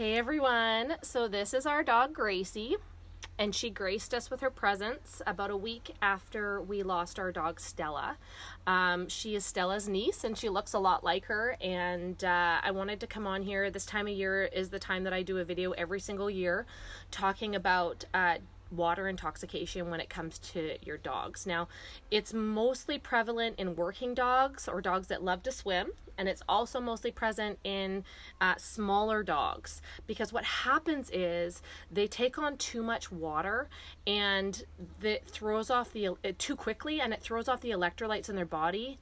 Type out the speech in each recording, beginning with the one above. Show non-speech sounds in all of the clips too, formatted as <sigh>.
Hey everyone. So this is our dog Gracie and she graced us with her presence about a week after we lost our dog Stella. Um, she is Stella's niece and she looks a lot like her. And uh, I wanted to come on here. This time of year is the time that I do a video every single year talking about. Uh, water intoxication when it comes to your dogs. Now, it's mostly prevalent in working dogs or dogs that love to swim, and it's also mostly present in uh, smaller dogs because what happens is they take on too much water and it throws off the uh, too quickly and it throws off the electrolytes in their body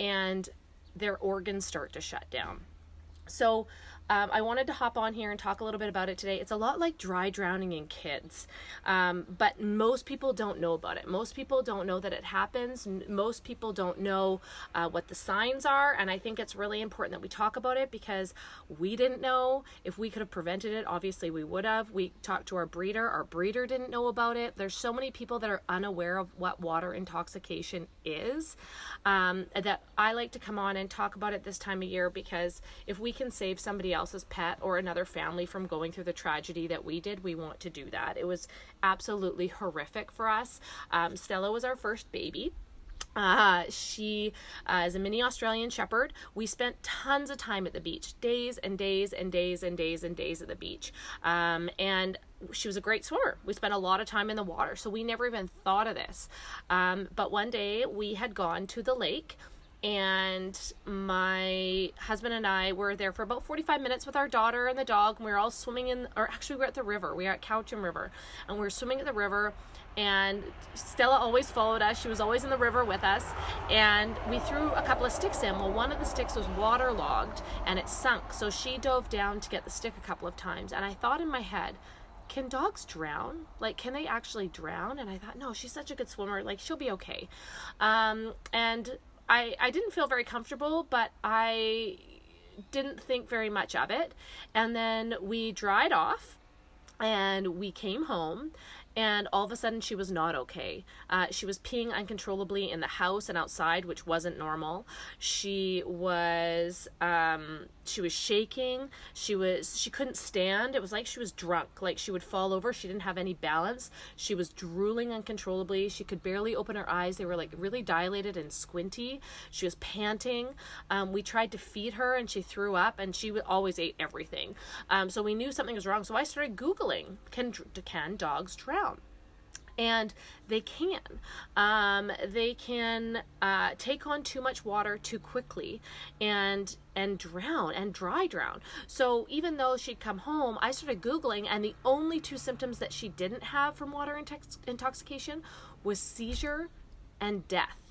and their organs start to shut down. So, um, I wanted to hop on here and talk a little bit about it today. It's a lot like dry drowning in kids, um, but most people don't know about it. Most people don't know that it happens. Most people don't know uh, what the signs are, and I think it's really important that we talk about it because we didn't know. If we could have prevented it, obviously we would have. We talked to our breeder. Our breeder didn't know about it. There's so many people that are unaware of what water intoxication is um, that I like to come on and talk about it this time of year because if we can save somebody else's pet or another family from going through the tragedy that we did, we want to do that. It was absolutely horrific for us. Um, Stella was our first baby. Uh, she uh, is a mini Australian Shepherd. We spent tons of time at the beach, days and days and days and days and days at the beach. Um, and she was a great swimmer. We spent a lot of time in the water, so we never even thought of this. Um, but one day we had gone to the lake and my husband and I were there for about 45 minutes with our daughter and the dog. And we were all swimming in, or actually, we were at the river. We were at Cowichan River, and we were swimming at the river. And Stella always followed us. She was always in the river with us. And we threw a couple of sticks in. Well, one of the sticks was waterlogged and it sunk. So she dove down to get the stick a couple of times. And I thought in my head, can dogs drown? Like, can they actually drown? And I thought, no, she's such a good swimmer. Like, she'll be okay. Um, and I, I didn't feel very comfortable, but I didn't think very much of it. And then we dried off and we came home and all of a sudden she was not okay. Uh, she was peeing uncontrollably in the house and outside, which wasn't normal. She was um, she was shaking. She was she couldn't stand. It was like she was drunk. Like she would fall over. She didn't have any balance. She was drooling uncontrollably. She could barely open her eyes. They were like really dilated and squinty. She was panting. Um, we tried to feed her and she threw up and she always ate everything. Um, so we knew something was wrong. So I started googling can can dogs drown? And they can. Um, they can uh, take on too much water too quickly and and drown and dry drown. So even though she'd come home i started googling and the only two symptoms that she didn't have from water intox- intoxication was seizure and death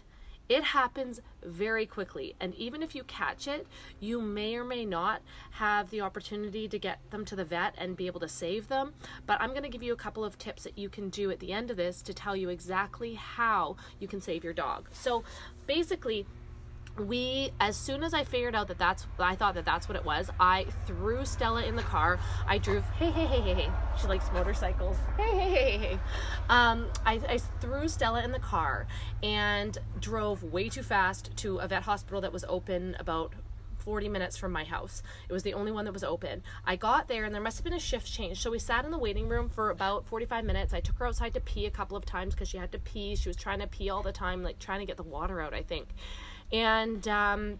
it happens very quickly. And even if you catch it, you may or may not have the opportunity to get them to the vet and be able to save them. But I'm going to give you a couple of tips that you can do at the end of this to tell you exactly how you can save your dog. So basically, we as soon as i figured out that that's i thought that that's what it was i threw stella in the car i drove hey hey hey hey hey she likes motorcycles hey hey hey hey um, I, I threw stella in the car and drove way too fast to a vet hospital that was open about 40 minutes from my house. It was the only one that was open. I got there and there must have been a shift change. So we sat in the waiting room for about 45 minutes. I took her outside to pee a couple of times because she had to pee. She was trying to pee all the time, like trying to get the water out, I think and um,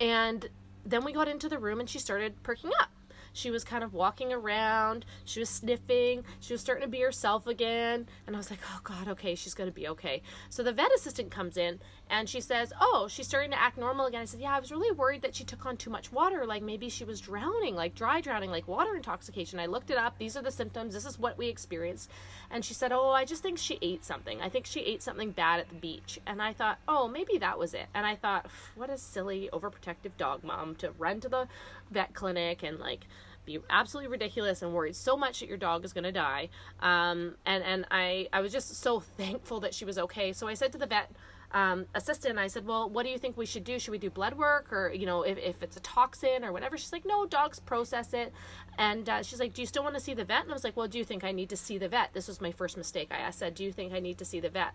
and then we got into the room and she started perking up she was kind of walking around. She was sniffing. She was starting to be herself again. And I was like, oh God, okay, she's going to be okay. So the vet assistant comes in and she says, oh, she's starting to act normal again. I said, yeah, I was really worried that she took on too much water. Like maybe she was drowning, like dry drowning, like water intoxication. I looked it up. These are the symptoms. This is what we experienced. And she said, oh, I just think she ate something. I think she ate something bad at the beach. And I thought, oh, maybe that was it. And I thought, what a silly, overprotective dog mom to run to the vet clinic and like be absolutely ridiculous and worried so much that your dog is going to die. Um, and and I I was just so <laughs> thankful that she was okay. So I said to the vet um, assistant, I said, well, what do you think we should do? Should we do blood work or, you know, if, if it's a toxin or whatever? She's like, no, dogs process it. And uh, she's like, do you still want to see the vet? And I was like, well, do you think I need to see the vet? This was my first mistake. I said, do you think I need to see the vet?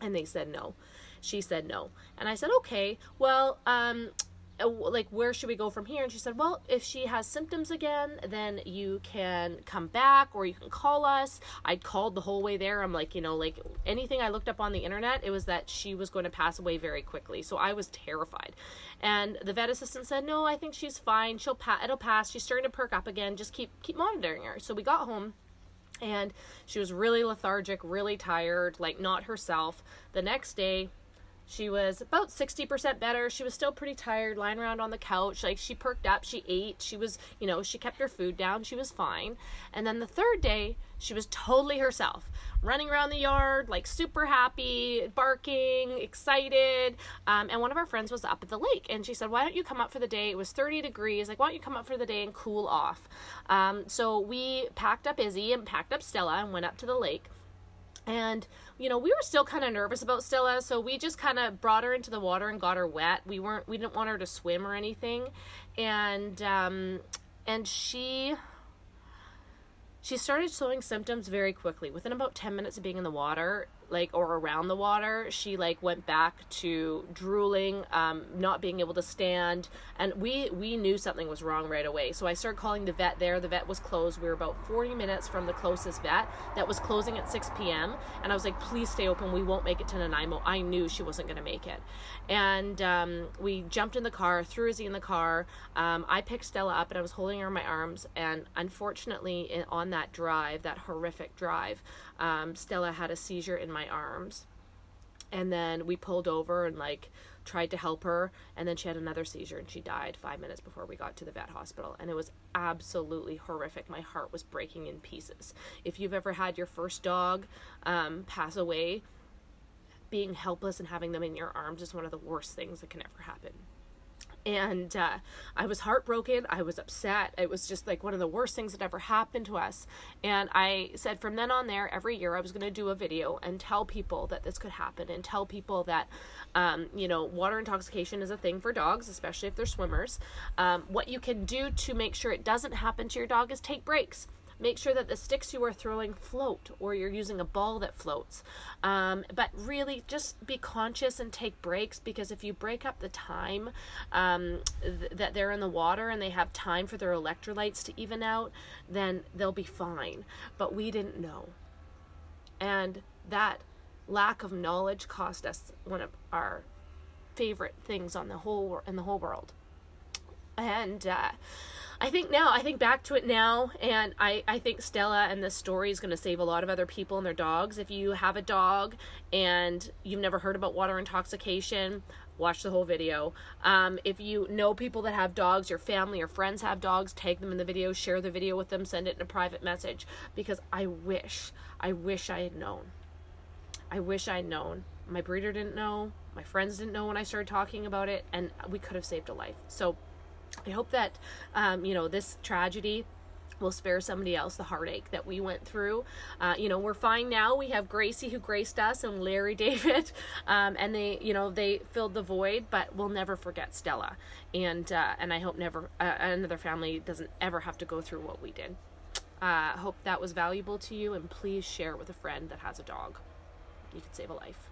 And they said no. She said no. And I said, okay, well, um, Uh, like where should we go from here? And she said well if she has symptoms again then you can come back or you can call us. I called the whole way there. I'm like you know like anything i looked up on the internet it was that she was going to pass away very quickly. So i was terrified. And the vet assistant said no i think she's fine. She'll pass it'll pass. She's starting to perk up again. Just keep keep monitoring her. So we got home and she was really lethargic really tired like not herself. The next day she was about 60% better. She was still pretty tired, lying around on the couch. Like she perked up, she ate, she was, you know, she kept her food down, she was fine. And then the third day, she was totally herself, running around the yard, like super happy, barking, excited. Um, and one of our friends was up at the lake, and she said, Why don't you come up for the day? It was 30 degrees. Like, why don't you come up for the day and cool off? Um, so we packed up Izzy and packed up Stella and went up to the lake. And, you know, we were still kind of nervous about Stella, so we just kind of brought her into the water and got her wet. We weren't, we didn't want her to swim or anything. And, um, and she, she started showing symptoms very quickly. Within about 10 minutes of being in the water, like or around the water she like went back to drooling um, not being able to stand. And we we knew something was wrong right away. So i started calling the vet there. The vet was closed. We were about 40 minutes from the closest vet that was closing at 6 p.m and i was like please stay open. We won't make it to nanaimo. I knew she wasn't going to make it. And um, we jumped in the car threw izzy in the car. Um, i picked stella up and i was holding her in my arms. And unfortunately on that drive that horrific drive um, Stella had a seizure in my arms. And then we pulled over and like tried to help her. And then she had another seizure and she died five minutes before we got to the vet hospital. And it was absolutely horrific. My heart was breaking in pieces. If you've ever had your first dog um, pass away, being helpless and having them in your arms is one of the worst things that can ever happen and uh, I was heartbroken. I was upset. It was just like one of the worst things that ever happened to us. And I said from then on there, every year I was going to do a video and tell people that this could happen and tell people that, um, you know, water intoxication is a thing for dogs, especially if they're swimmers. Um, what you can do to make sure it doesn't happen to your dog is take breaks. Make sure that the sticks you are throwing float or you're using a ball that floats. Um, but really, just be conscious and take breaks because if you break up the time um, th- that they're in the water and they have time for their electrolytes to even out, then they'll be fine. But we didn't know. And that lack of knowledge cost us one of our favorite things on the whole in the whole world. And uh, I think now, I think back to it now, and I, I think Stella and this story is going to save a lot of other people and their dogs. If you have a dog and you've never heard about water intoxication, watch the whole video. Um, if you know people that have dogs, your family or friends have dogs, tag them in the video, share the video with them, send it in a private message because I wish, I wish I had known. I wish I had known. My breeder didn't know, my friends didn't know when I started talking about it, and we could have saved a life. So I hope that, um, you know, this tragedy will spare somebody else the heartache that we went through. Uh, you know, we're fine now. We have Gracie who graced us and Larry <laughs> David, um, and they, you know, they filled the void. But we'll never forget Stella, and uh, and I hope never uh, another family doesn't ever have to go through what we did. I uh, hope that was valuable to you, and please share it with a friend that has a dog. You could save a life.